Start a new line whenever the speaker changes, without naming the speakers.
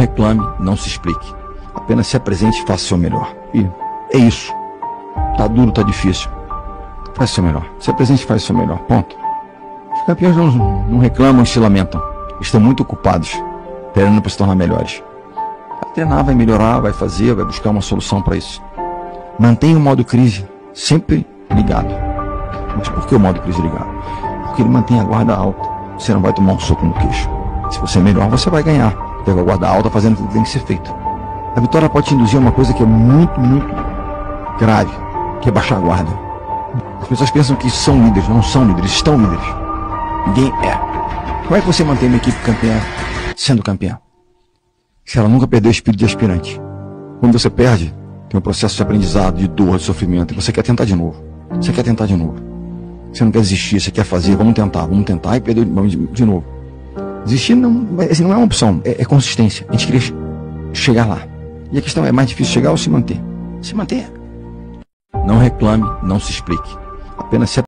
reclame, não se explique. Apenas se apresente e faça o seu melhor. E é isso. Tá duro, tá difícil. Faz o seu melhor. Se apresente e o seu melhor. Ponto. Os campeões não, não reclamam e se lamentam. Estão muito ocupados, treinando para se tornar melhores. Vai treinar, vai melhorar, vai fazer, vai buscar uma solução para isso. Mantenha o modo crise sempre ligado. Mas por que o modo crise ligado? Porque ele mantém a guarda alta. Você não vai tomar um soco no queixo. Se você é melhor, você vai ganhar. Pega a guarda alta fazendo o que tem que ser feito. A vitória pode te induzir a uma coisa que é muito, muito grave, que é baixar a guarda. As pessoas pensam que são líderes, não são líderes, estão líderes. Ninguém é. Como é que você mantém uma equipe campeã sendo campeã? Se ela nunca perdeu o espírito de aspirante. Quando você perde, tem um processo de aprendizado, de dor, de sofrimento, e você quer tentar de novo. Você quer tentar de novo. Você não quer desistir, você quer fazer, vamos tentar, vamos tentar e perder de, de novo. Desistir não, assim, não é uma opção, é, é consistência. A gente queria chegar lá. E a questão é mais difícil chegar ou se manter? Se manter. Não reclame, não se explique. Apenas se